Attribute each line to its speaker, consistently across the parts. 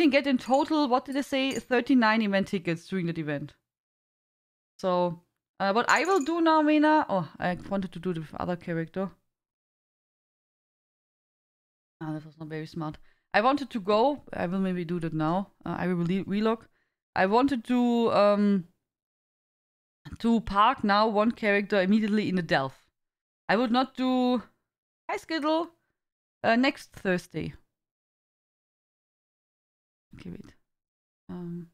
Speaker 1: Can get in total, what did I say, 39 event tickets during that event. So, uh, what I will do now, Mina... Oh, I wanted to do the other character. Ah, that was not very smart. I wanted to go. I will maybe do that now. Uh, I will re relog. I wanted to um to park now one character immediately in the Delve. I would not do Hi Skittle uh, next Thursday. Okay, wait. Um,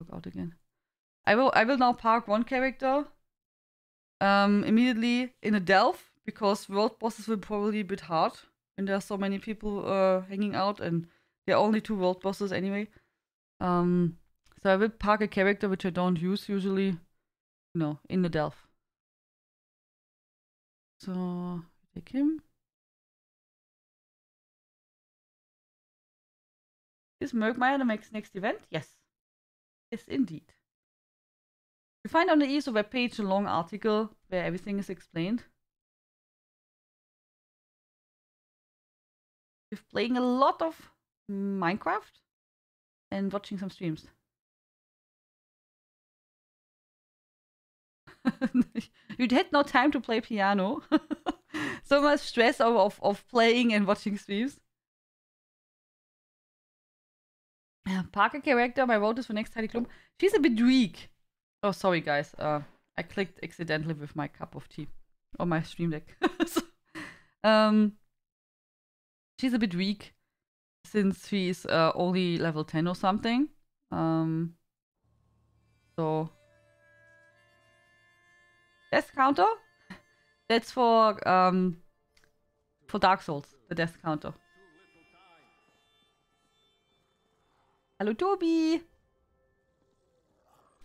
Speaker 1: look out again. I will I will now park one character um immediately in a Delve because world bosses will probably be a bit hard when there are so many people uh hanging out and there are only two world bosses anyway. Um so I will park a character which I don't use usually, you know, in the Delve. So take him. Is the next, next event? Yes. Yes, indeed. You find on the ESO webpage a long article where everything is explained. We're playing a lot of Minecraft and watching some streams. you had no time to play piano. so much stress of, of, of playing and watching streams. Parker character, my vote is for next Tidy Club. She's a bit weak. Oh, sorry, guys. Uh, I clicked accidentally with my cup of tea on my stream deck. so, um, she's a bit weak since she's uh, only level 10 or something. Um, so, death counter? That's for um, for Dark Souls, the death counter. Hello, Toby.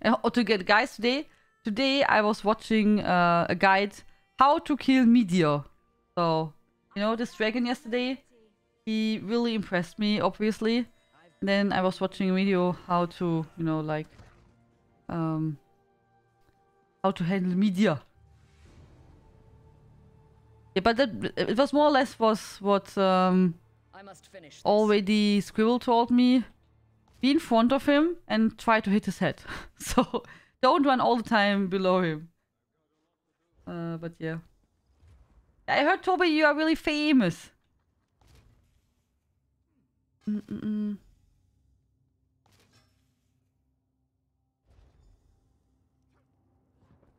Speaker 1: Uh, oh, to get guys today. Today I was watching uh, a guide how to kill meteor. So you know this dragon yesterday. He really impressed me, obviously. And then I was watching a video how to you know like um how to handle meteor. Yeah, but that, it was more or less was what um already Scribble told me be in front of him and try to hit his head. so don't run all the time below him. Uh, but yeah. I heard Toby, you are really famous. Mm -mm.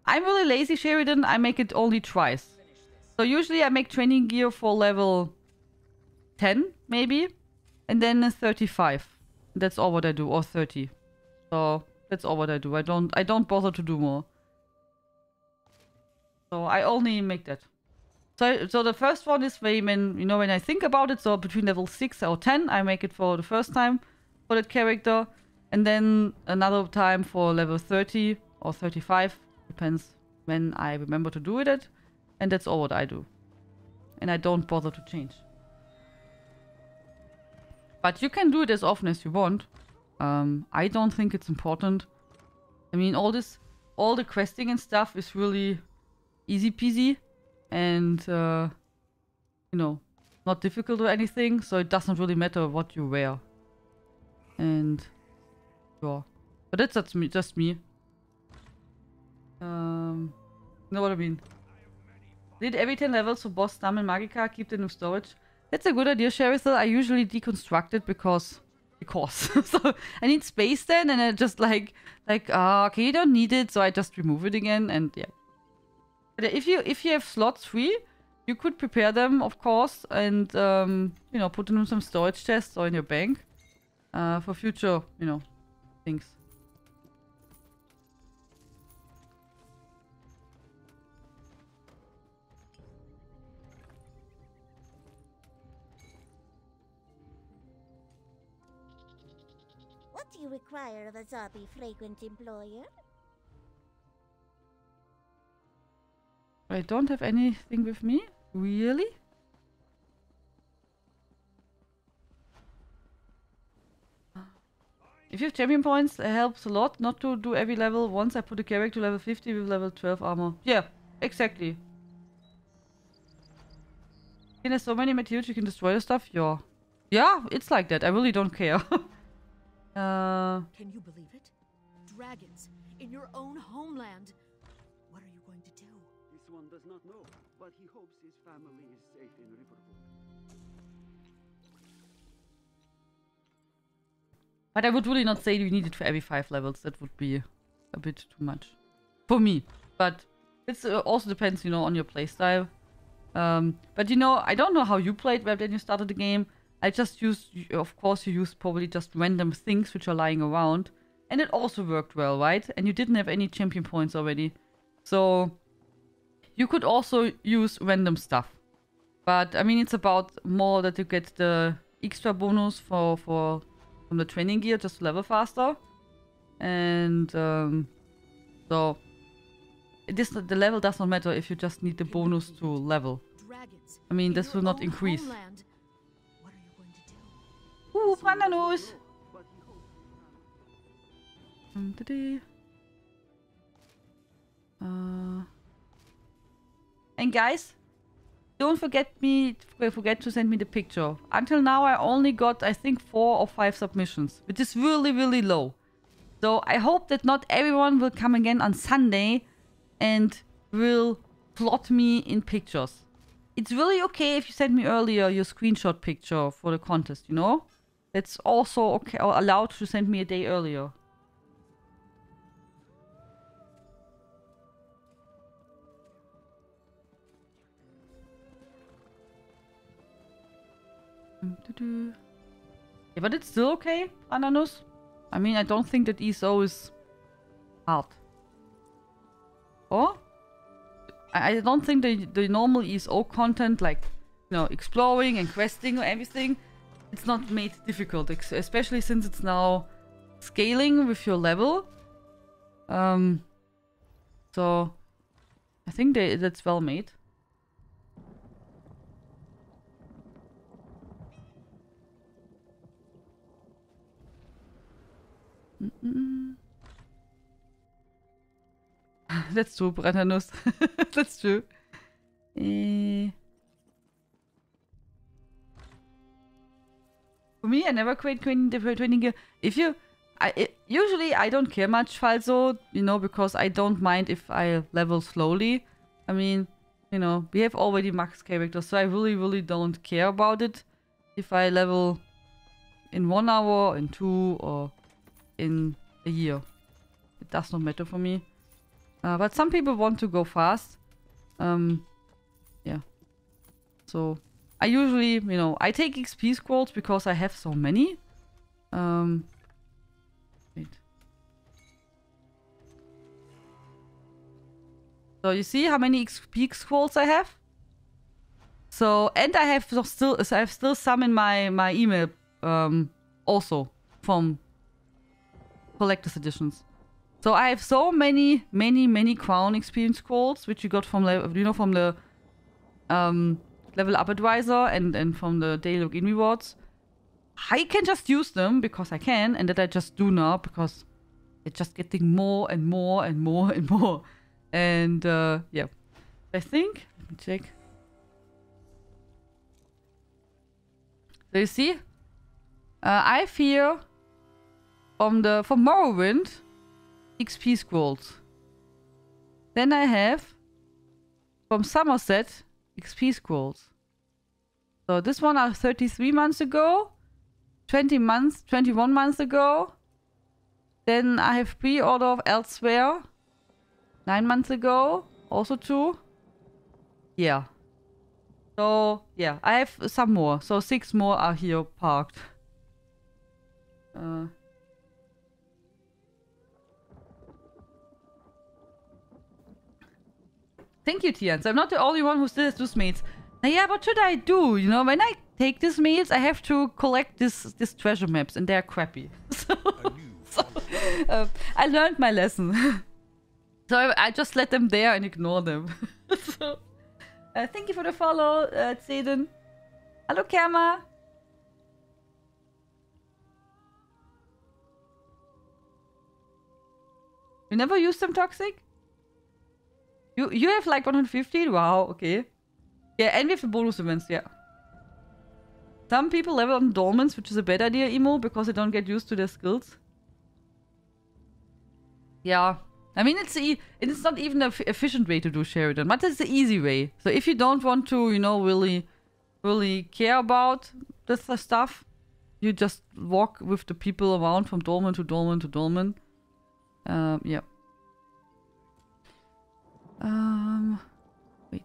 Speaker 1: I'm really lazy, Sheridan. I make it only twice. So usually I make training gear for level 10, maybe. And then 35. That's all what I do, or 30. So that's all what I do. I don't I don't bother to do more. So I only make that. So so the first one is when you know when I think about it, so between level 6 or 10 I make it for the first time for that character. And then another time for level 30 or 35. Depends when I remember to do it. And that's all what I do. And I don't bother to change. But you can do it as often as you want. Um, I don't think it's important. I mean, all this, all the questing and stuff is really easy peasy. And, uh, you know, not difficult or anything. So it doesn't really matter what you wear. And, yeah. But that's just me. Just me. Um, you know what I mean? Did every 10 levels for boss Stam and Magicka keep them in storage? That's a good idea, Sherry. So I usually deconstruct it because... Because. so I need space then and I just like... Like, uh, okay, you don't need it, so I just remove it again and yeah. But if you if you have slots free, you could prepare them, of course, and, um, you know, put them in some storage chests or in your bank. Uh, for future, you know, things.
Speaker 2: Require of a Zombie frequent employer?
Speaker 1: I don't have anything with me? Really? If you have champion points, it helps a lot not to do every level. Once I put a character to level 50 with level 12 armor. Yeah, exactly. And there's so many materials you can destroy the stuff. Yeah. Yeah, it's like that. I really don't care. uh,
Speaker 3: Can you believe it? Dragons in your own homeland. What are you going to do?
Speaker 4: This one does not know, but he hopes his family is safe in Riverwood.
Speaker 1: but I would really not say you need it for every five levels. That would be a bit too much for me. But it uh, also depends, you know, on your playstyle. Um, but you know, I don't know how you played when you started the game. I just used, of course, you used probably just random things which are lying around. And it also worked well, right? And you didn't have any champion points already. So you could also use random stuff. But I mean, it's about more that you get the extra bonus for, for from the training gear just to level faster. And um, so this the level does not matter if you just need the bonus to level. I mean, this will not increase.
Speaker 3: homeland.
Speaker 1: Dum, da-dee. Uh, and guys, don't forget me forget to send me the picture. Until now, I only got I think four or five submissions, which is really really low. So I hope that not everyone will come again on Sunday and will plot me in pictures. It's really okay if you send me earlier your screenshot picture for the contest, you know? That's also okay or allowed to send me a day earlier. Yeah, but it's still okay, Ananus. I mean, I don't think that ESO is hard. Or? I I don't think the, the normal ESO content, like, you know, exploring and questing or everything, it's not made difficult, especially since it's now scaling with your level. Um, so, I think they, that's well made. Mm-mm. That's true, Brandanus. That's true. Eh. For me, I never create training, gear. If you, I it, usually I don't care much, Falso, you know, because I don't mind if I level slowly. I mean, you know, we have already max characters, so I really, really don't care about it. If I level in one hour, in two, or in a year. It does not matter for me. Uh, but some people want to go fast. Um, yeah. So I usually, you know, I take XP scrolls because I have so many. Um, wait. So you see how many XP scrolls I have? So and I have still so I have still some in my my email um also from collector's editions. So I have so many, many, many crown experience scrolls, which you got from you know from the um, level up advisor and and from the daily login rewards. I can just use them because I can, and that I just do now because it's just getting more and more and more and more. And uh, yeah, I think let me check. So you see, uh, I fear from the from Morrowind XP scrolls. Then I have from Summerset XP scrolls. So this one are 33 months ago, 20 months, 21 months ago. Then I have pre-order of Elsweyr, 9 months ago, also two. Yeah. So yeah, I have some more. So six more are here parked. Uh, Thank you, Tian. So I'm not the only one who still has those mates. Now, yeah, what should I do? You know, when I take these meals, I have to collect this this treasure maps, and they're crappy. So, so uh, I learned my lesson. so I, I just let them there and ignore them. so, uh, thank you for the follow, uh, Zeden. Hello, Kama. You never used them toxic? You you have like 150? Wow, okay. Yeah, and we have the bonus events, yeah. Some people level on Dolmens, which is a bad idea, Emo, because they don't get used to their skills. Yeah. I mean, it's e it's not even an efficient way to do Sheridan, but it's the easy way. So if you don't want to, you know, really, really care about this stuff, you just walk with the people around from dolmen to dolmen to dolmen. Um, yeah. Um, wait.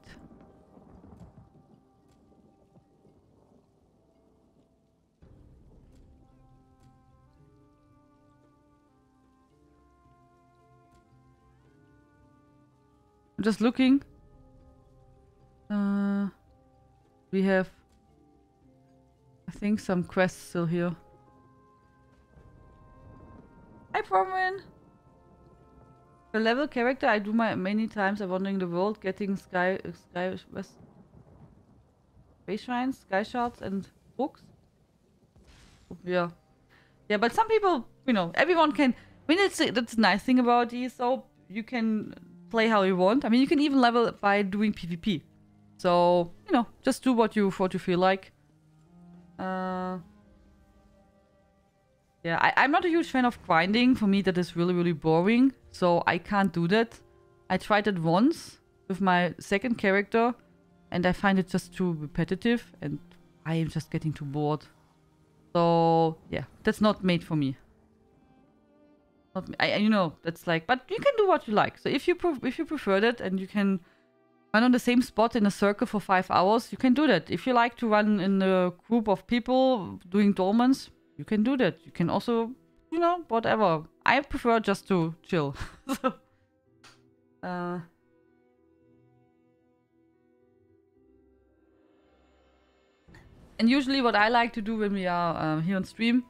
Speaker 1: I'm just looking. Uh, we have, I think, some quests still here. Hi, Promin! The level character I do my many times are wandering the world, getting sky, uh, sky, west, space shrines, sky shards, and books. Yeah, yeah, but some people, you know, everyone can. I mean, it's that's the nice thing about these. So you can play how you want. I mean, you can even level by doing PvP. So you know, just do what you what you feel like. Uh, yeah, I, I'm not a huge fan of grinding. For me, that is really, really boring. So I can't do that. I tried it once with my second character, and I find it just too repetitive, and I am just getting too bored. So yeah, that's not made for me. Not, I, you know, that's like, but you can do what you like. So if you if you prefer that, and you can run on the same spot in a circle for five hours, you can do that. If you like to run in a group of people doing dolmens, you can do that. You can also, you know, whatever. I prefer just to chill. so, uh, and usually what I like to do when we are uh, here on stream,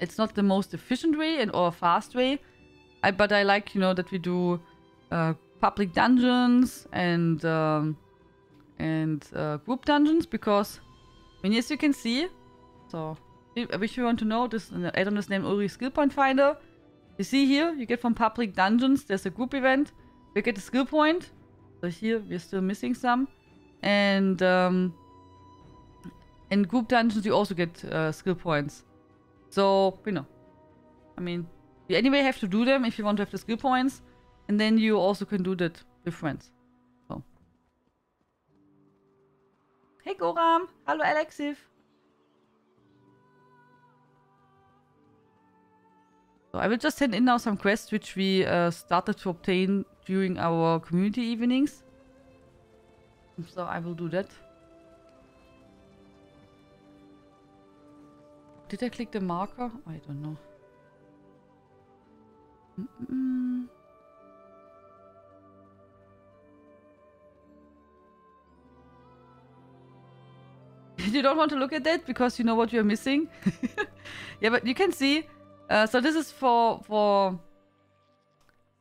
Speaker 1: it's not the most efficient way and or fast way, I, but I like, you know, that we do uh, public dungeons and um, and uh, group dungeons because, I mean, as you can see, so if you want to know, this add-on is named Ulrich Skill Point Finder. You see here, you get from public dungeons, there's a group event. You get a skill point. So here, we're still missing some. And um, in group dungeons, you also get uh, skill points. So, you know, I mean, you anyway have to do them if you want to have the skill points. And then you also can do that with friends. So. Hey Goram! Hallo Alexif! So I will just send in now some quests which we uh, started to obtain during our community evenings. So I will do that. Did I click the marker? I don't know. Mm -mm. you don't want to look at that because you know what you're missing? yeah, but you can see uh, so this is for for.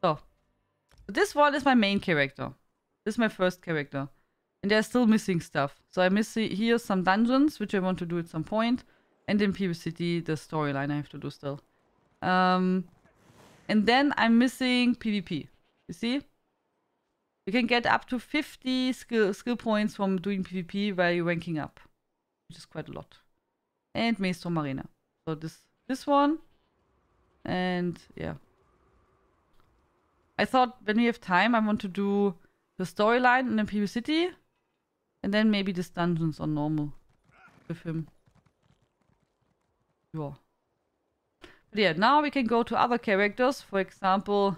Speaker 1: So, this one is my main character. This is my first character, and they're still missing stuff. So I miss here some dungeons which I want to do at some point, and in PvCity the storyline I have to do still. Um, and then I'm missing PvP. You see? You can get up to 50 skill skill points from doing PvP while you're ranking up, which is quite a lot. And Maelstrom Arena. So this this one and yeah. I thought when we have time, I want to do the storyline in the PvCity. And then maybe this dungeons on normal with him. Yeah. But yeah, now we can go to other characters. For example,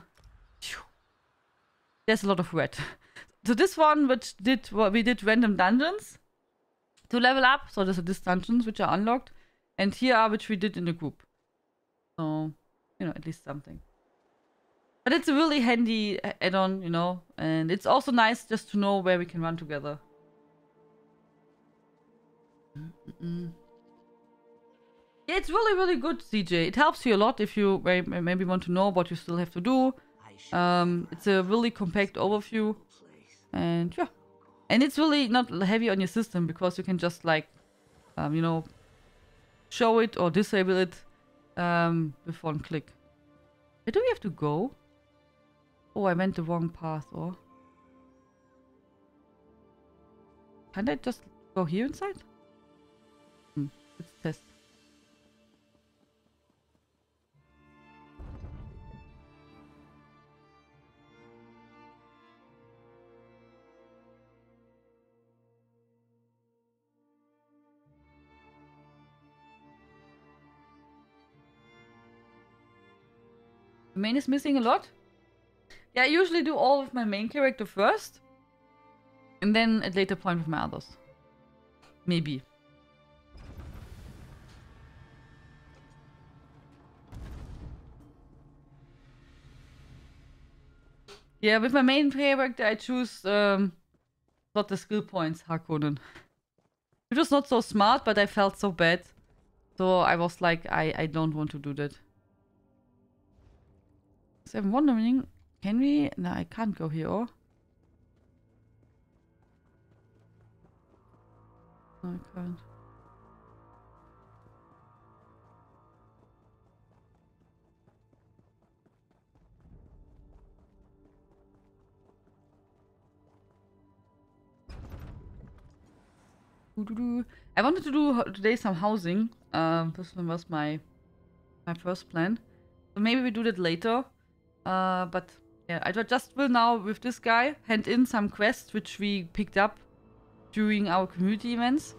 Speaker 1: there's a lot of red. So this one, which did what we did random dungeons to level up. So there's this dungeons which are unlocked, and here are which we did in the group. So you know, at least something. But it's a really handy add-on, you know, and it's also nice just to know where we can run together. Mm -mm. Yeah, it's really, really good, CJ. It helps you a lot if you maybe want to know what you still have to do. Um, it's a really compact overview. And yeah. And it's really not heavy on your system because you can just like, um, you know, show it or disable it um, with one click. Where do we have to go? Oh, I went the wrong path, or? Can't I just go here inside? Main is missing a lot. Yeah, I usually do all of my main character first. And then at later point with my others. Maybe. Yeah, with my main character I choose um, not the skill points, Harkonnen. It was not so smart, but I felt so bad. So I was like, I, I don't want to do that. So I'm wondering, can we? No, I can't go here. Or no, I can't. I wanted to do today some housing. Um, this one was my my first plan. So maybe we do that later. Uh, but yeah, I just will now with this guy hand in some quests which we picked up during our community events,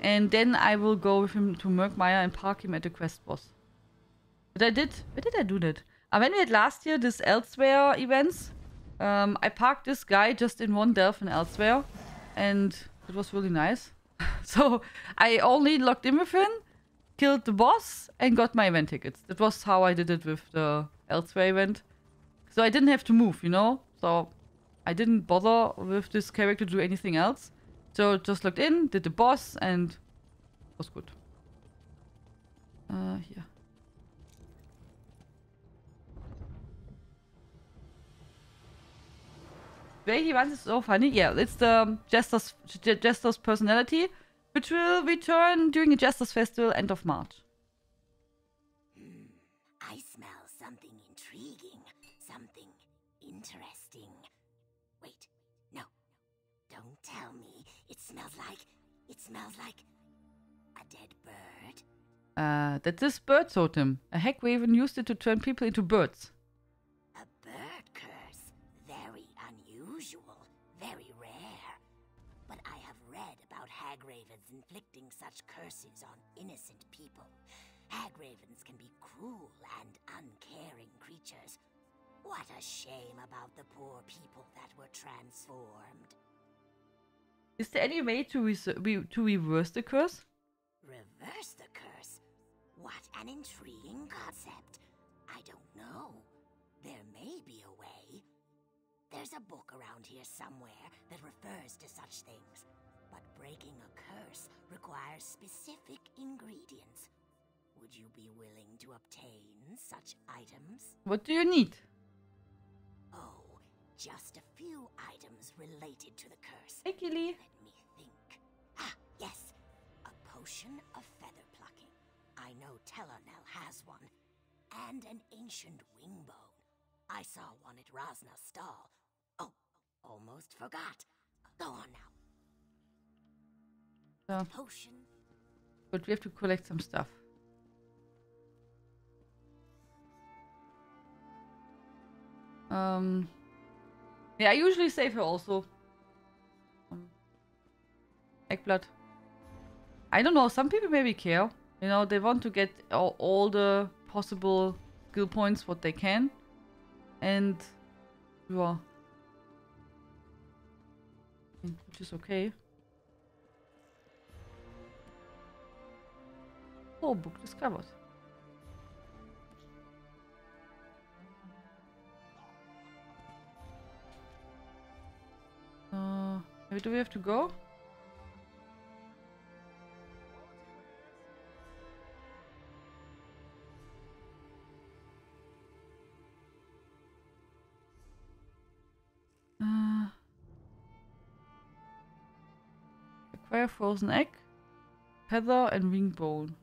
Speaker 1: and then I will go with him to Murkmire and park him at the quest boss. But I did. Where did I do that? Uh, when we had last year this Elsweyr events, um, I parked this guy just in one in Elsweyr, and it was really nice. so I only locked in with him, killed the boss, and got my event tickets. That was how I did it with the Elsweyr event. So I didn't have to move, you know? So I didn't bother with this character to do anything else. So just logged in, did the boss, and was good. Uh, here. Where he runs is so funny. Yeah, it's the Jester's, Jester's personality, which will return during the Jester's Festival end of March.
Speaker 5: Smells like. It smells like. a dead bird?
Speaker 1: Uh, that's this bird totem. A hag raven used it to turn people into birds.
Speaker 5: A bird curse. Very unusual. Very rare. But I have read about hag ravens inflicting such curses on innocent people. Hag ravens can be cruel and uncaring creatures. What a shame about the poor people that were transformed.
Speaker 1: Is there any way to, re- to reverse the curse?
Speaker 5: Reverse the curse? What an intriguing concept. I don't know. There may be a way. There's a book around here somewhere that refers to such things. But breaking a curse requires specific ingredients. Would you be willing to obtain such items?
Speaker 1: What do you need?
Speaker 5: Oh, just a few items related to the curse.
Speaker 1: Hey, Killy.
Speaker 5: Let me think. Ah, yes. A potion of feather plucking. I know Tellarnell has one. And an ancient wing bone. I saw one at Rosna's stall. Oh, almost forgot. Go on now.
Speaker 1: So,
Speaker 5: Potion.
Speaker 1: but we have to collect some stuff. Um, yeah, I usually save her also. Eggblood. I don't know. Some people maybe care. You know, they want to get all, all the possible skill points what they can, and yeah, which is okay. Oh, book discovered. Uh, do we have to go? Uh, acquire frozen egg, feather, and wing bone.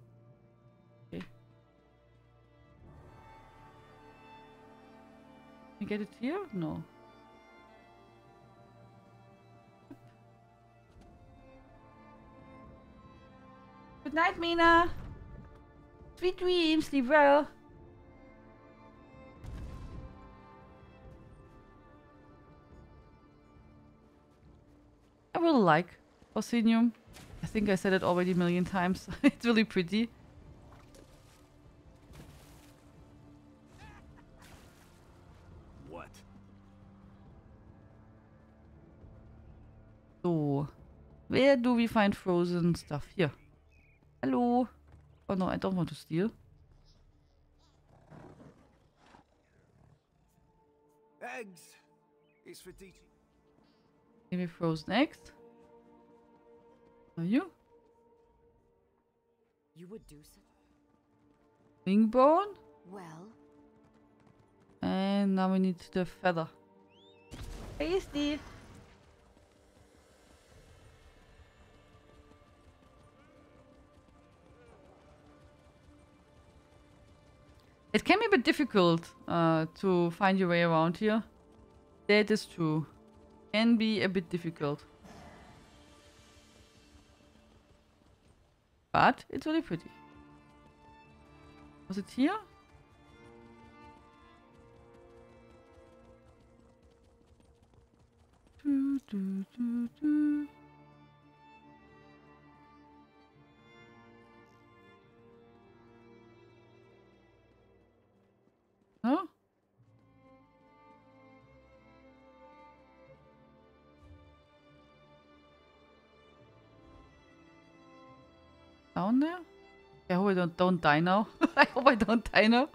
Speaker 1: Get it here? No. Night, Mina. Sweet dreams, sleep well. I really like Orsinium. I think I said it already a million times. it's really pretty.
Speaker 6: What?
Speaker 1: So. Where do we find frozen stuff? Here. Hello. Oh no, I don't want to steal.
Speaker 6: Eggs. It's for teaching.
Speaker 1: Maybe frozen eggs. Are you?
Speaker 3: You would do such.
Speaker 1: Wing bone.
Speaker 3: Well,
Speaker 1: And now we need the feather. Tasty. It can be a bit difficult uh, to find your way around here. That is true. Can be a bit difficult. But it's really pretty. Was it here? Do, do, do, No? Down there? I hope I don't, don't die now. I hope I don't die now.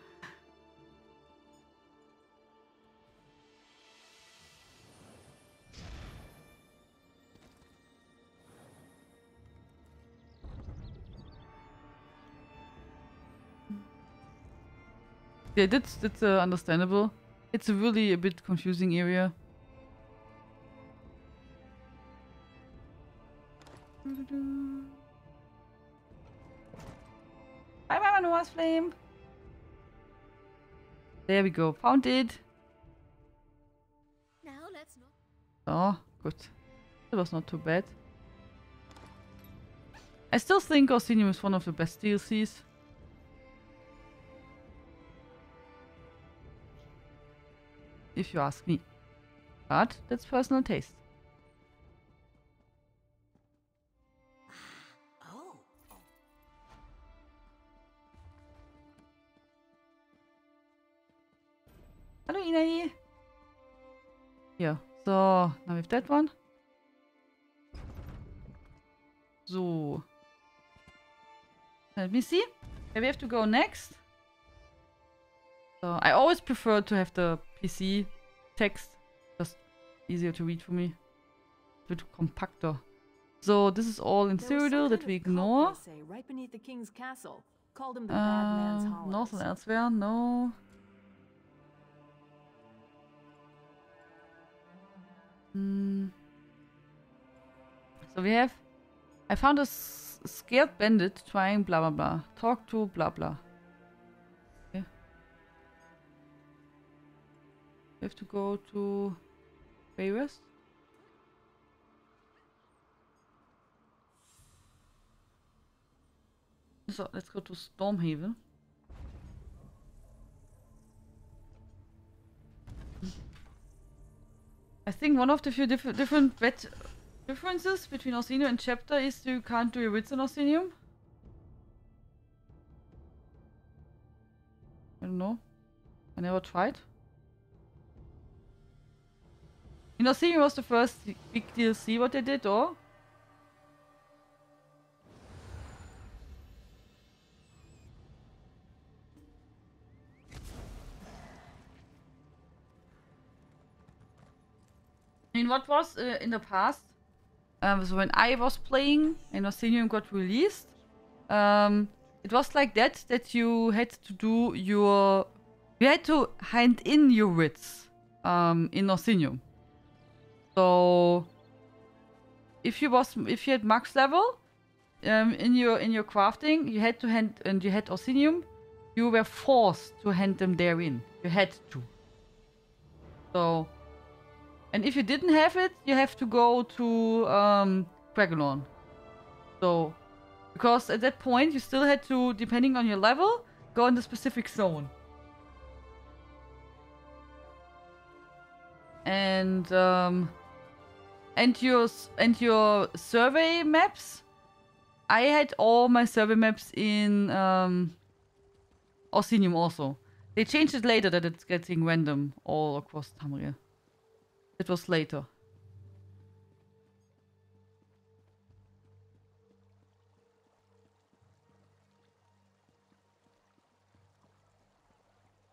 Speaker 1: Yeah, that's that's uh, understandable. It's a really a bit confusing area. Bye, Mama Noah's flame. There we go. Found it.
Speaker 3: now let's not.
Speaker 1: Oh, good. That was not too bad. I still think Orsinium is one of the best DLCs. If you ask me. But that's personal taste.
Speaker 5: Oh.
Speaker 1: Hallo Inai. Here. So, now we have that one. So. Let me see. Where we have to go next. So, I always prefer to have the PC text. Just easier to read for me. A bit compacter. So, this is all in Cyrodiil that we ignore.
Speaker 7: right beneath the king's castle. Called him the bad man's
Speaker 1: Uh. North and elsewhere, no. Hmm. So we have. I found a s- scared bandit trying blah blah blah. Talk to blah blah. Have to go to Wayrest. So let's go to Stormhaven. I think one of the few diff different bet differences between Orsinium and Chapter is you can't do your writs in Orsinium. I don't know. I never tried. In Orsinium was the first big DLC what they did, or? I mean, what was uh, in the past? Um, so when I was playing and Orsinium got released, um, it was like that that you had to do your, you had to hand in your writs um, in Orsinium. So if you was if you had max level um, in your in your crafting, you had to hand and you had Orsinium, you were forced to hand them therein. You had to. So and if you didn't have it, you have to go to um. So, Because at that point you still had to, depending on your level, go in the specific zone. And um, and your and your survey maps. I had all my survey maps in um, Orsinium also. They changed it later that it's getting random all across Tamriel. It was later.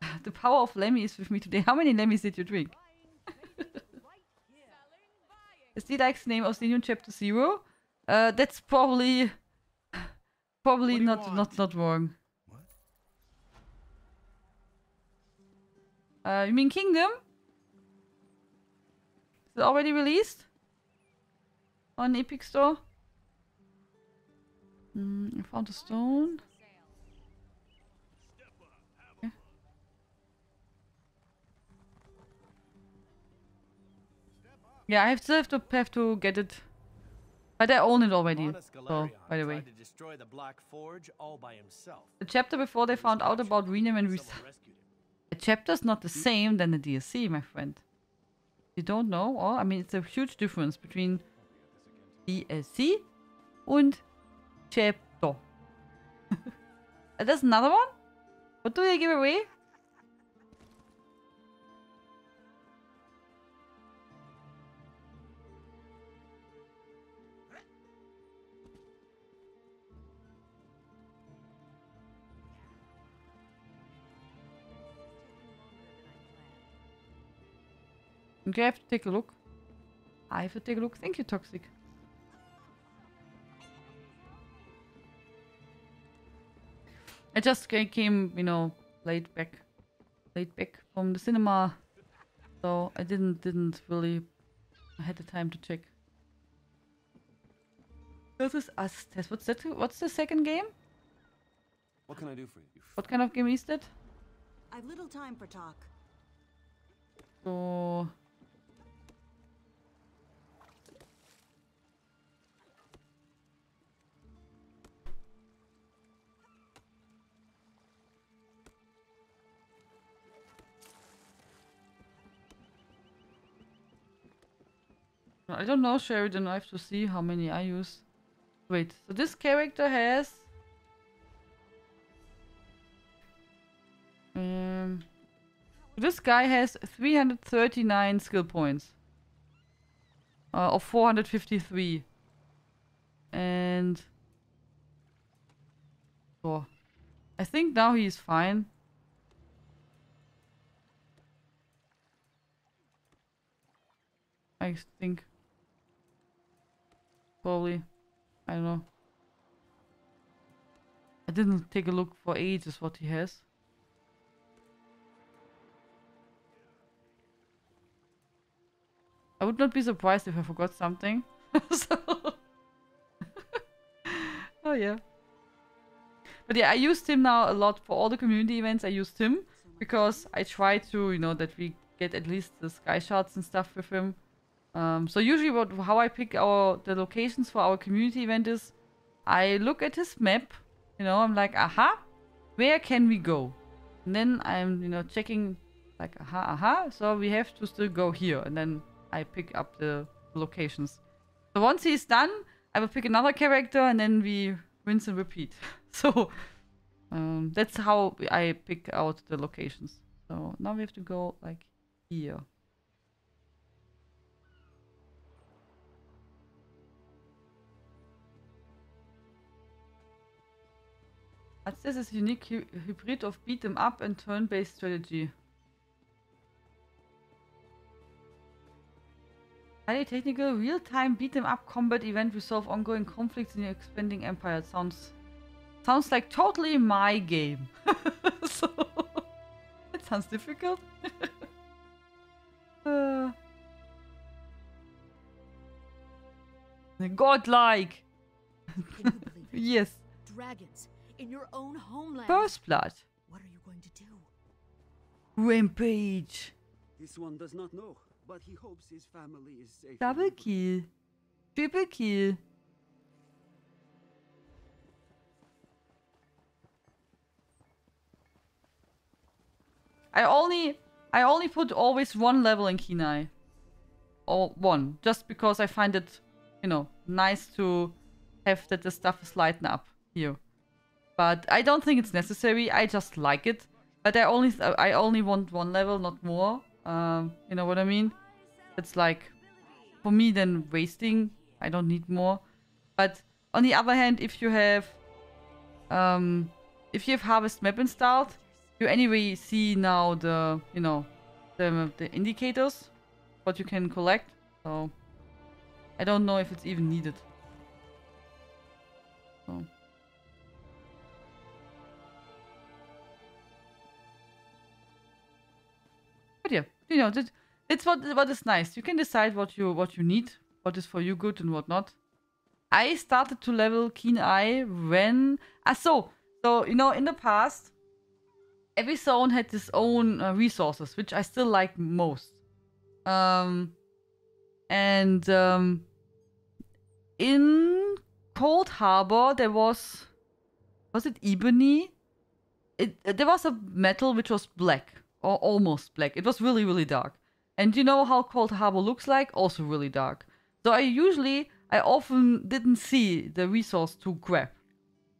Speaker 1: the power of Lemmy is with me today. How many Lemmys did you drink? Is the like name of the new chapter zero? Uh, that's probably probably
Speaker 6: What do you
Speaker 1: not
Speaker 6: want?
Speaker 1: not not wrong.
Speaker 6: What?
Speaker 1: Uh, you mean Kingdom? Is it already released on Epic Store? Mm, I found a stone. Yeah, I have still have to have to get it, but I own it already. So, by the way,
Speaker 8: to destroy the Black Forge all by himself.
Speaker 1: the chapter before they found out about rename and
Speaker 8: Someone
Speaker 1: res-
Speaker 8: rescued him.
Speaker 1: A chapter's not the same than the DLC, my friend. You don't know? Oh, I mean, it's a huge difference between DLC and chapter. There's another one? What do they give away? Okay, I have to take a look. I have to take a look. Thank you, Toxic. I just came, you know, late back, late back from the cinema, so I didn't didn't really I had the time to check. This is us. What's that? What's the second game?
Speaker 6: What can I do for you?
Speaker 1: What kind of game is that?
Speaker 9: I've little time for talk.
Speaker 1: So I don't know, Sheridan. I have to see how many I use. Wait, so this character has. Um, this guy has 339 skill points. Uh, of 453. And. Oh. I think now he's fine. I think. Probably. I don't know. I didn't take a look for ages what he has. I would not be surprised if I forgot something. so oh yeah. But yeah, I used him now a lot for all the community events. I used him because I try to, you know, that we get at least the sky shards and stuff with him. Um, so usually, what how I pick our the locations for our community event is, I look at his map. You know, I'm like, aha, where can we go? And then I'm, you know, checking, like, aha, aha. So we have to still go here, and then I pick up the locations. So once he's done, I will pick another character, and then we rinse and repeat. so um, that's how I pick out the locations. So now we have to go like here. Aztez is a unique hy- hybrid of beat 'em up and turn-based strategy. Highly technical, real-time beat 'em up combat event resolve ongoing conflicts in your expanding empire. It sounds sounds like totally my game. so it sounds difficult. uh, godlike.
Speaker 3: Can you believe it?
Speaker 1: yes.
Speaker 3: Dragons in your own homeland.
Speaker 1: First blood.
Speaker 3: What are you going to do?
Speaker 1: Rampage.
Speaker 4: This one does not know, but he hopes his family is safe.
Speaker 1: Double kill. Triple kill. I only I only put always one level in Keen Eye. Or one. Just because I find it, you know, nice to have that the stuff is lighten up here. But I don't think it's necessary. I just like it. But I only I only want one level, not more. Um, you know what I mean? It's like for me then wasting. I don't need more. But on the other hand, if you have um, if you have Harvest Map installed, you anyway see now the you know the the indicators what you can collect. So I don't know if it's even needed. So. But yeah, you know, that, that's what what is nice. You can decide what you what you need, what is for you good and what not. I started to level Keen Eye when ah so so you know in the past every zone had its own uh, resources, which I still like most. Um, and um, in Coldharbour there was was it ebony? It there was a metal which was black or almost black. It was really really dark. And you know how Coldharbour looks like? Also really dark. So I usually I often didn't see the resource to grab.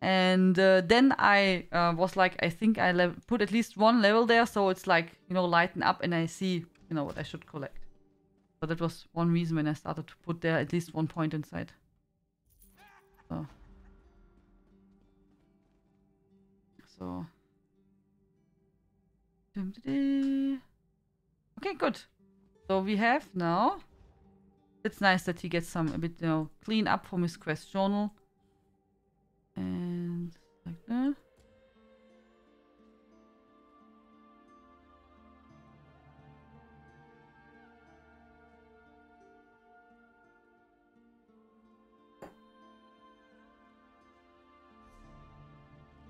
Speaker 1: And uh, then I uh, was like, I think I put at least one level there, so it's like, you know, lighten up and I see, you know, what I should collect. So that was one reason when I started to put there at least one point inside. So. So. Okay, good. So we have now. It's nice that he gets some a bit, you know, clean up from his quest journal. And like that.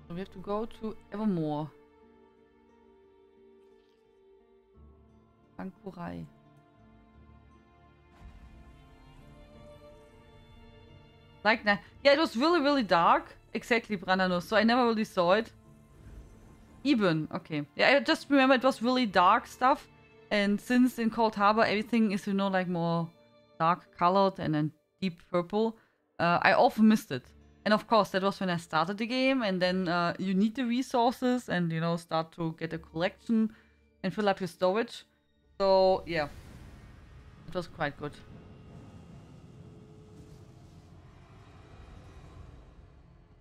Speaker 1: So we have to go to Evermor. Like. Yeah, it was really, really dark. Exactly, Brandanus. So I never really saw it. Even. Okay. Yeah, I just remember it was really dark stuff. And since in Coldharbour everything is, you know, like more dark colored and then deep purple, uh, I often missed it. And of course, that was when I started the game. And then uh, you need the resources and, you know, start to get a collection and fill up your storage. So, yeah. It was quite good.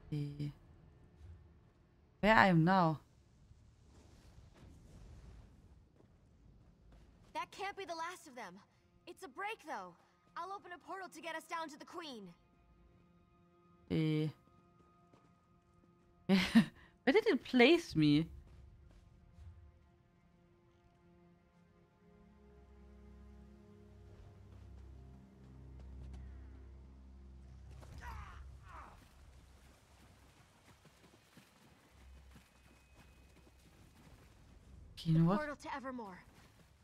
Speaker 1: see. Where I am now?
Speaker 3: That can't be the last of them. It's a break, though. I'll open a portal to get us down to the Queen.
Speaker 1: Where did it place me? You know what?
Speaker 3: Portal to Evermor.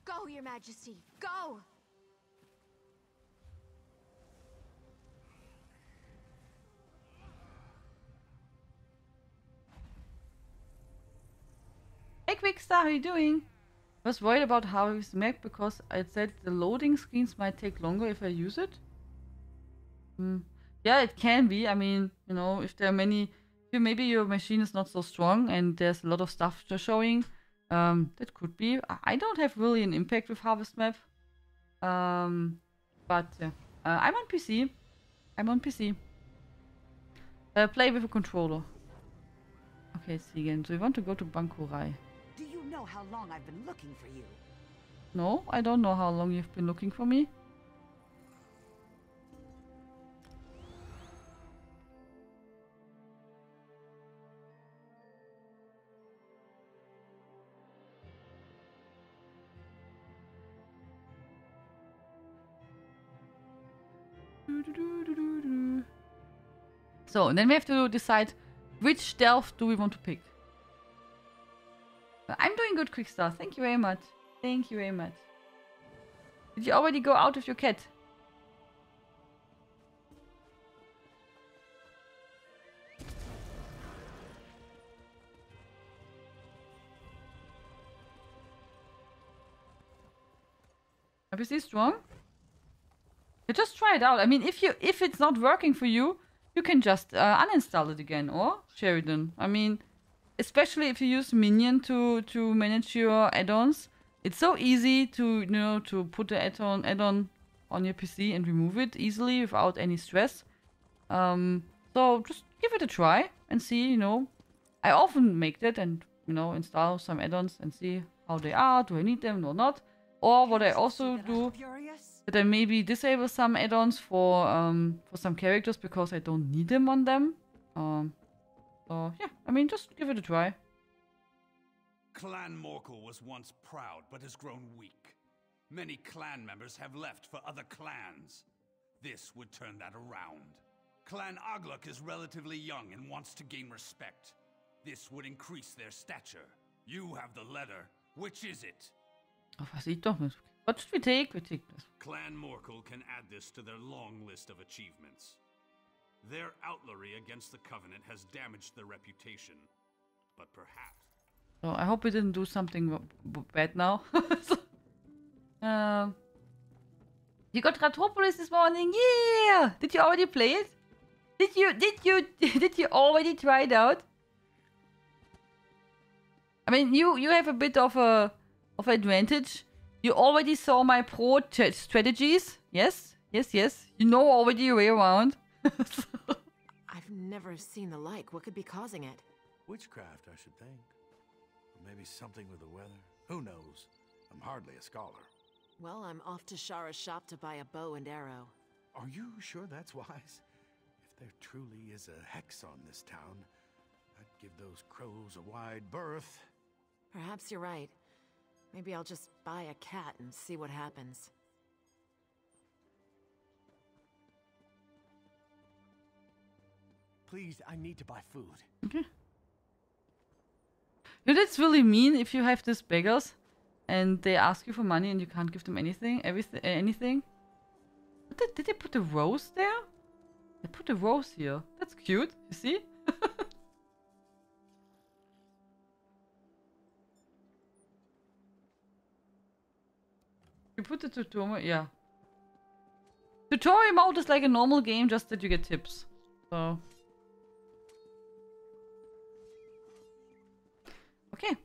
Speaker 3: Go, Your Majesty. Go!
Speaker 1: Hey Quickstar, how are you doing? I was worried about how it's Mac because I said the loading screens might take longer if I use it. Hmm. Yeah, it can be. I mean, you know, if there are many... Maybe your machine is not so strong and there's a lot of stuff showing. Um, that could be. I don't have really an impact with Harvest Map. Um, but uh, uh, I'm on PC. I'm on PC. Uh, play with a controller. Okay, see again. So we want to go to Bangkorai.
Speaker 9: Do you know how long I've been looking for you?
Speaker 1: No, I don't know how long you've been looking for me. So, and then we have to decide which stealth do we want to pick. I'm doing good, Quickstar. Thank you very much. Thank you very much. Did you already go out with your cat? RPC strong? Just try it out. I mean, if you if it's not working for you, you can just uh, uninstall it again or Sheridan. I mean, especially if you use Minion to to manage your add-ons, it's so easy to you know to put the add-on add-on on your PC and remove it easily without any stress. Um, so just give it a try and see. You know, I often make that and you know install some add-ons and see how they are. Do I need them or not? Or what I also do that I maybe disable some add-ons for um, for some characters because I don't need them on them. Um, so yeah, I mean just give it a try.
Speaker 10: Clan Morkel was once proud but has grown weak. Many clan members have left for other clans. This would turn that around. Clan Agluk is relatively young and wants to gain respect. This would increase their stature. You have the letter. Which is it?
Speaker 1: Oh, weiß ich doch nicht. What should we take? We take this.
Speaker 10: Clan Morkel can add this to their long list of achievements. Their outlawry against the Covenant has damaged their reputation. But perhaps...
Speaker 1: So I hope we didn't do something bad now. so, um, you got Ratropolis this morning. Yeah! Did you already play it? Did you did you did you already try it out? I mean, you you have a bit of a of advantage. You already saw my pro ch- strategies. Yes, yes, yes. You know already your way around.
Speaker 11: I've never seen the like. What could be causing it?
Speaker 8: Witchcraft, I should think. Or maybe something with the weather. Who knows? I'm hardly a scholar.
Speaker 11: Well, I'm off to Shara's shop to buy a bow and arrow.
Speaker 8: Are you sure that's wise? If there truly is a hex on this town, I'd give those crows a wide berth.
Speaker 11: Perhaps you're right. Maybe I'll just buy a cat and see what happens.
Speaker 8: Please, I need to buy food.
Speaker 1: Okay. You know, that's really mean if you have these beggars and they ask you for money and you can't give them anything, everything, eh, anything. What did, did they put a rose there? They put a rose here. That's cute. You see? You put the tutorial, yeah. Tutorial mode is like a normal game, just that you get tips. So. Okay.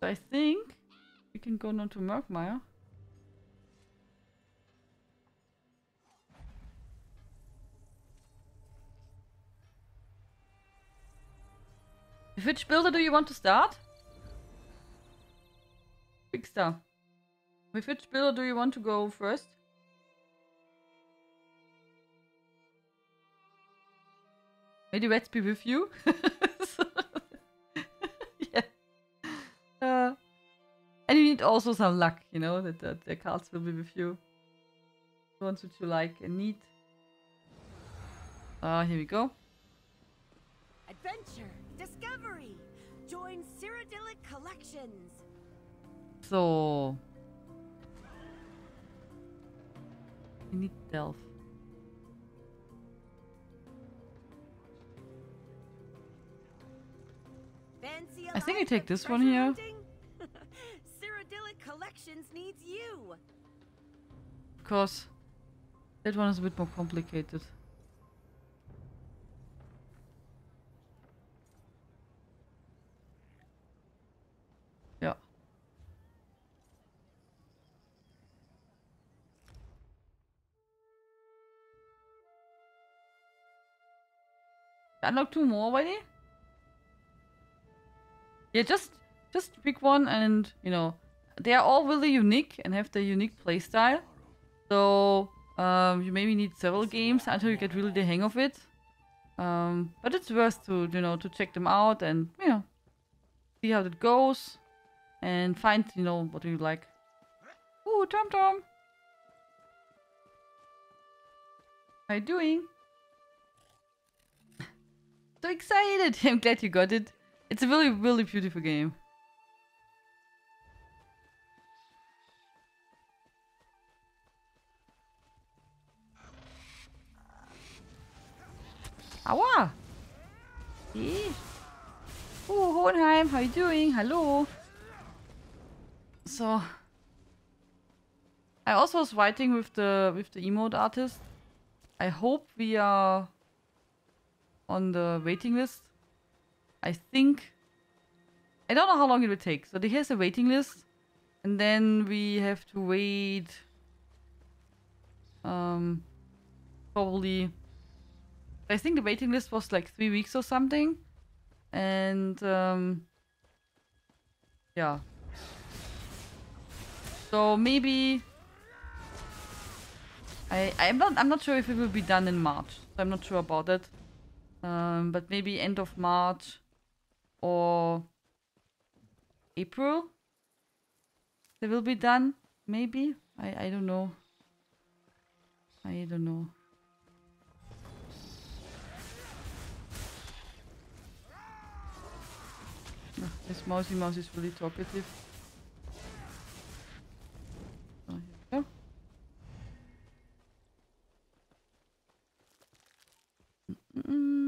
Speaker 1: So I think we can go now to Murkmire. Which builder do you want to start? Big star. With which builder do you want to go first? May the rats be with you. yeah. Uh, and you need also some luck, you know, that, that the cards will be with you. The ones which you like and need. Ah, uh, here we go.
Speaker 12: Adventure, discovery. Join Cyrodiilic Collections.
Speaker 1: So. We need
Speaker 12: a
Speaker 1: I think I take this one here.
Speaker 12: Cyrodiilic Collections needs you.
Speaker 1: Because that one is a bit more complicated. Unlock two more already? Yeah, just just pick one and, you know, they are all really unique and have their unique playstyle. So, um, you maybe need several games until you get really the hang of it. Um, but it's worth to, you know, to check them out and, you know, see how that goes and find, you know, what you like. Ooh, Tom Tom! How you doing? So excited! I'm glad you got it. It's a really, really beautiful game. Aua! Hey. Oh, Hohenheim, how you doing? Hello. So. I also was writing with the with the emote artist. I hope we are on the waiting list. I think I don't know how long it will take. So here's a waiting list, and then we have to wait. Um, probably. I think the waiting list was like three weeks or something, and um, yeah. So maybe I I'm not I'm not sure if it will be done in March. So I'm not sure about it. Um, but maybe end of March or April. They will be done. Maybe I I don't know. I don't know. This mousey mouse is really talkative. We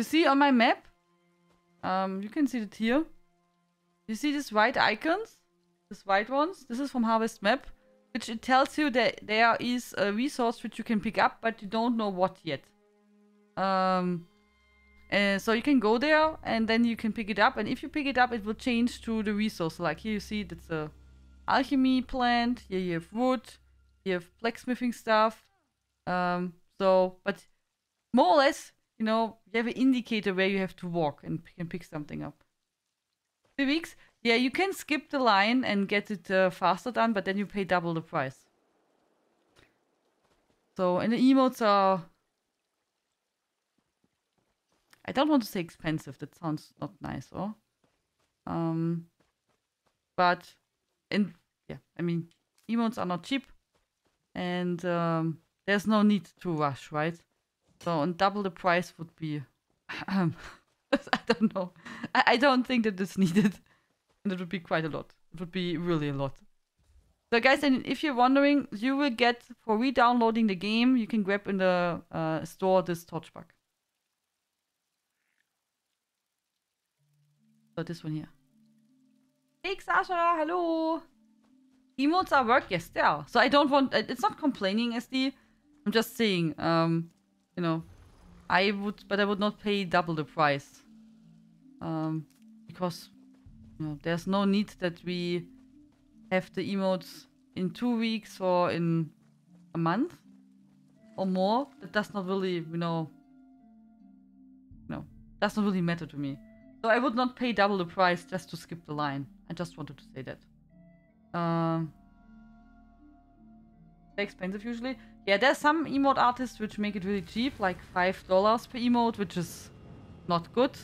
Speaker 1: You see on my map, um, you can see it here. You see these white icons? These white ones? This is from Harvest Map, which it tells you that there is a resource which you can pick up, but you don't know what yet. Um, and so you can go there and then you can pick it up, and if you pick it up, it will change to the resource. Like here you see that's a alchemy plant. Here you have wood. You have blacksmithing stuff. Um, so, but more or less, you know, you have an indicator where you have to walk and can pick something up. Three weeks? Yeah, you can skip the line and get it uh, faster done, but then you pay double the price. So, and the emotes are. I don't want to say expensive, that sounds not nice, or? Um, but, and yeah, I mean, emotes are not cheap, and um, there's no need to rush, right? So, and double the price would be. I don't know. I, I don't think that it's needed. And it would be quite a lot. It would be really a lot. So, guys, and if you're wondering, you will get for re downloading the game, you can grab in the uh, store this torch bug. So, this one here. Hey, Sasha, hello. Emotes are work, yes, they are. So, I don't want. It's not complaining, SD. I'm just saying, um, you know, I would, but I would not pay double the price. Um, because, you know, there's no need that we have the emotes in two weeks or in a month or more. That does not really, you know, no, does not really matter to me. So I would not pay double the price just to skip the line. I just wanted to say that. Um, expensive usually. Yeah, there's some emote artists which make it really cheap, like five dollars per emote, which is not good.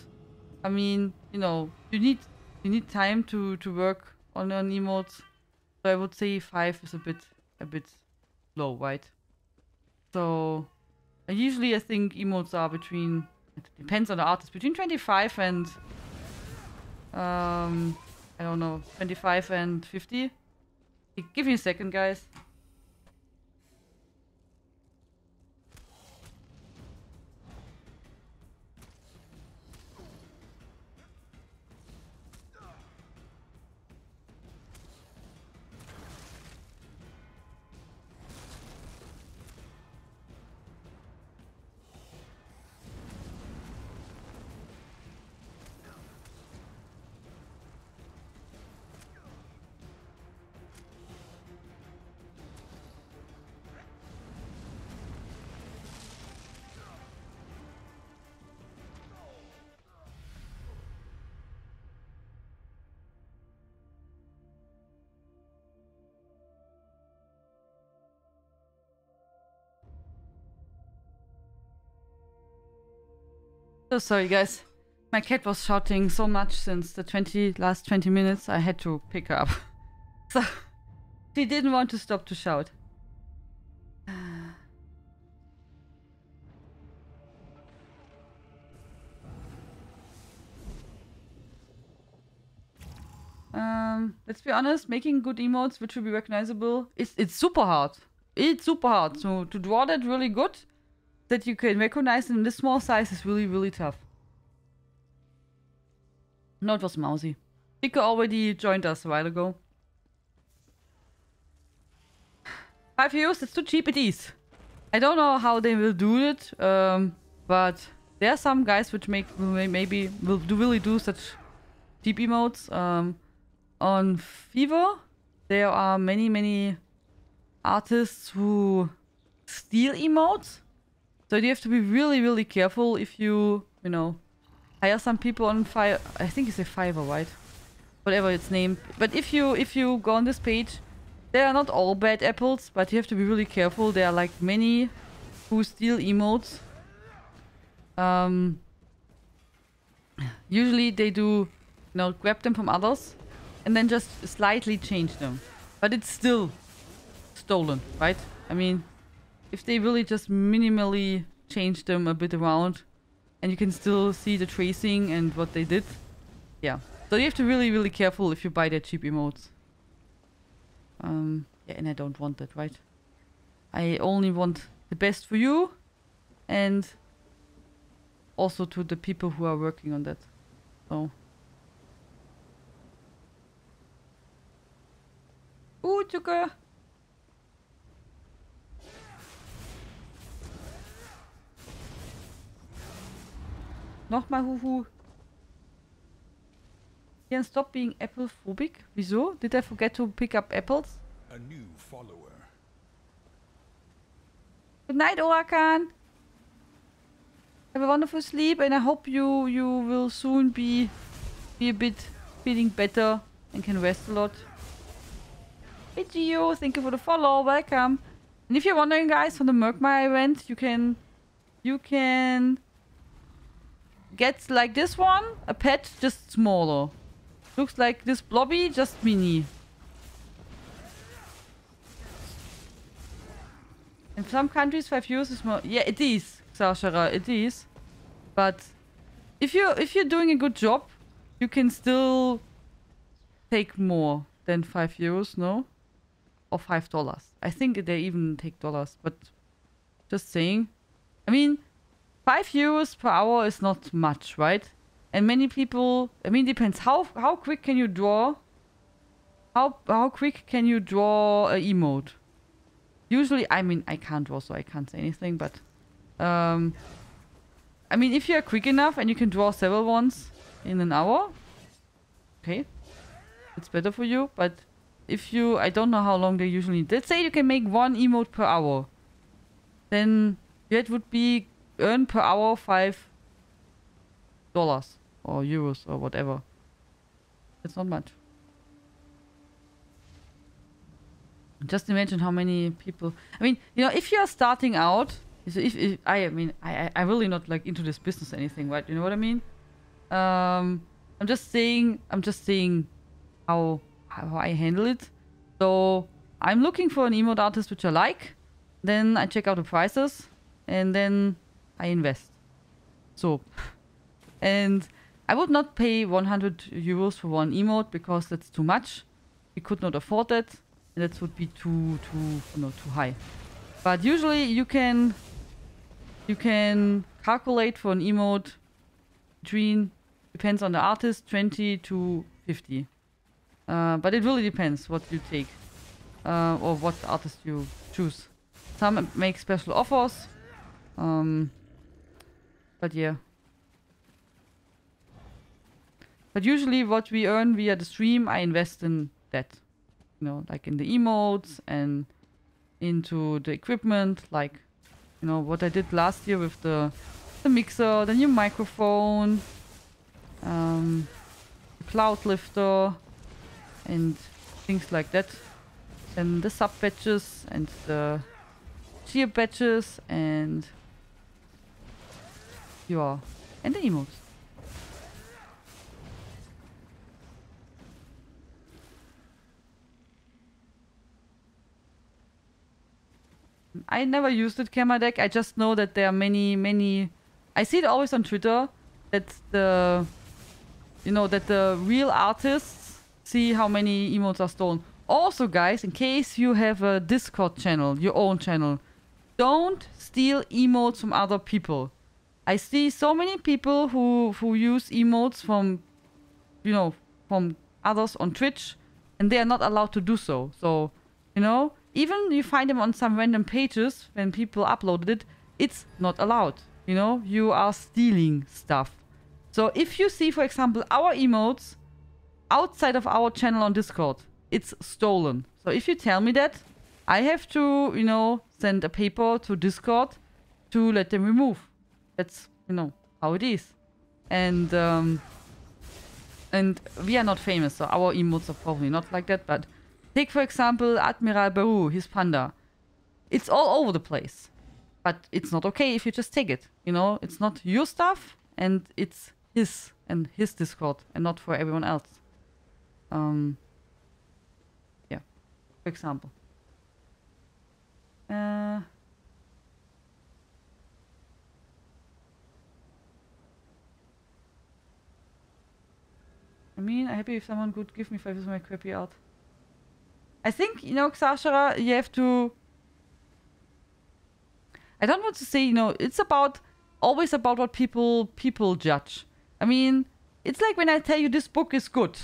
Speaker 1: I mean, you know, you need you need time to to work on an emote. So I would say five is a bit a bit low, right? So usually I think emotes are between it depends on the artist between 25 and um I don't know 25 and 50. Give me a second, guys. So sorry, guys. My cat was shouting so much since the 20 last 20 minutes. I had to pick her up. So she didn't want to stop to shout. Um, let's be honest, making good emotes which will be recognizable is it's super hard. It's super hard. So to draw that really good, that you can recognize in this small size is really, really tough. No, it was Mousy. Pico already joined us a while ago. Five euros, it's too cheap, it is. I don't know how they will do it, um, but there are some guys which make maybe will do really do such cheap emotes. Um, on Fever, there are many many artists who steal emotes, so you have to be really really careful if you you know hire some people on fire. I think it's a Fiverr, right? Whatever it's named. But if you if you go on this page, they are not all bad apples, but you have to be really careful. There are like many who steal emotes. Um, usually they do, you know, grab them from others and then just slightly change them. But it's still stolen, right? I mean, if they really just minimally change them a bit around and you can still see the tracing and what they did, yeah. So you have to really, really careful if you buy their cheap emotes. Um, yeah, and I don't want that, right? I only want the best for you and also to the people who are working on that. So. Ooh, Zucker! Nochmal Huhu. Can stop being apple phobic. Wieso? Did I forget to pick up apples?
Speaker 8: A new follower.
Speaker 1: Good night, Orakan. Have a wonderful sleep, and I hope you you will soon be be a bit feeling better and can rest a lot. Hey Gio, thank you for the follow. Welcome. And if you're wondering, guys, from the Murkmire event, you can you can get like this one, a pet, just smaller. Looks like this blobby, just mini. In some countries, five euros is more. Yeah, it is, Xashara, it is. But if you if you're doing a good job, you can still take more than five euros, no? Or five dollars. I think they even take dollars, but just saying. I mean, five euros per hour is not much, right? And many people. I mean, depends how how quick can you draw. How how quick can you draw a emote? Usually, I mean, I can't draw, so I can't say anything, but... Um, I mean, if you're quick enough and you can draw several ones in an hour, okay, it's better for you, but if you... I don't know how long they usually... Let's say you can make one emote per hour. Then that would be earn per hour five dollars or euros or whatever. It's not much. just imagine how many people i mean you know if you're starting out so if, if i mean i i really not like into this business or anything right you know what i mean um i'm just saying i'm just saying how how i handle it so i'm looking for an emote artist which i like then i check out the prices and then i invest. So and i would not pay 100 euros for one emote because that's too much. We could not afford that And that would be too too no too high. But usually you can you can calculate for an emote between depends on the artist 20 to 50 uh, but it really depends what you take uh, or what artist you choose. Some make special offers um, but yeah but usually what we earn via the stream I invest in that you know, like in the emotes and into the equipment, like, you know, what I did last year with the, the mixer, the new microphone, um, the cloud lifter, and things like that. And the sub badges and the cheer badges and yeah, and the emotes. I never used it, Camera Deck. I just know that there are many, many. I see it always on Twitter that the, you know, that the real artists see how many emotes are stolen. Also, guys, in case you have a Discord channel, your own channel, don't steal emotes from other people. I see so many people who who use emotes from you know, from others on Twitch, and they are not allowed to do so. So, you know, even you find them on some random pages when people uploaded it, it's not allowed. You know, you are stealing stuff. So if you see, for example, our emotes outside of our channel on Discord, it's stolen. So if you tell me that, I have to, you know, send a paper to Discord to let them remove. That's, you know, how it is. And, um, and we are not famous, so our emotes are probably not like that, but take, for example, Admiral Bahroo, his panda. It's all over the place. But it's not okay if you just take it, you know? It's not your stuff, and it's his and his Discord, and not for everyone else. Um, yeah, for example. Uh, I mean, I'm happy if someone could give me five of my crappy art. I think, you know, Xashara, you have to... I don't want to say, you know, it's about... Always about what people people judge. I mean, it's like when I tell you this book is good.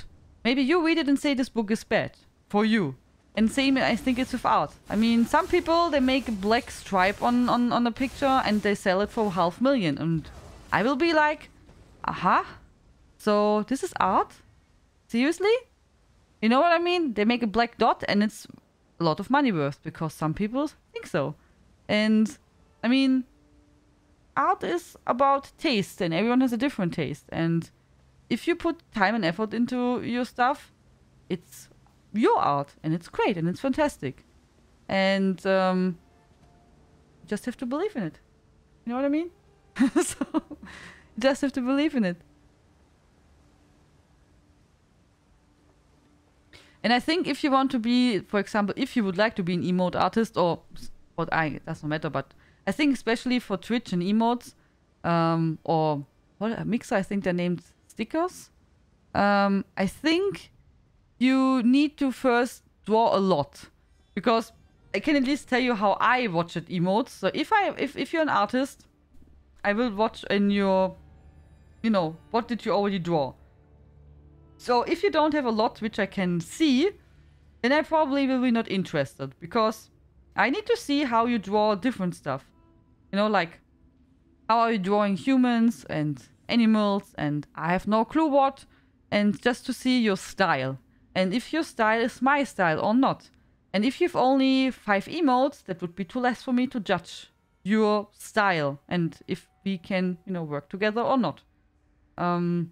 Speaker 1: Maybe you read it and say this book is bad. For you. And same, I think it's with art. I mean, some people, they make a black stripe on, on, on a picture and they sell it for half million. And I will be like, aha. So this is art? Seriously? You know what I mean? They make a black dot and it's a lot of money worth because some people think so. And I mean, art is about taste and everyone has a different taste. And if you put time and effort into your stuff, it's your art and it's great and it's fantastic. And um, just have to believe in it. You know what I mean? so just have to believe in it. And I think if you want to be, for example, if you would like to be an emote artist or what I doesn't matter, but I think especially for Twitch and emotes, um, or what a mixer, I think they're named stickers. Um, I think you need to first draw a lot because I can at least tell you how I watch it emotes. So if I if if you're an artist, I will watch in your, you know, what did you already draw. So if you don't have a lot which I can see, then I probably will be not interested because I need to see how you draw different stuff. You know, like how are you drawing humans and animals and I have no clue what and just to see your style. And if your style is my style or not. And if you've only five emotes, that would be too less for me to judge your style and if we can, you know, work together or not. Um,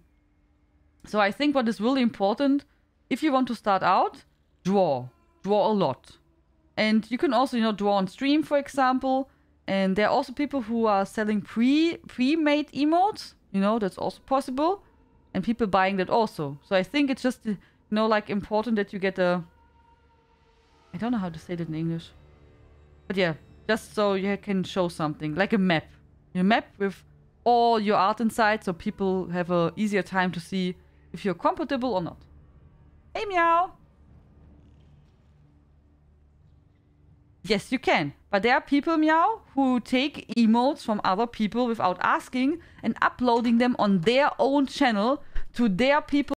Speaker 1: so I think what is really important, if you want to start out, draw. Draw a lot. And you can also, you know, draw on stream, for example. And there are also people who are selling pre pre-made emotes. You know, that's also possible. And people buying that also. So I think it's just, you know, like important that you get a... I don't know how to say that in English. But yeah, just so you can show something. Like a map. A map with all your art inside so people have a easier time to see if you're compatible or not. Hey, meow! Yes, you can. But there are people, meow, who take emotes from other people without asking and uploading them on their own channel to their people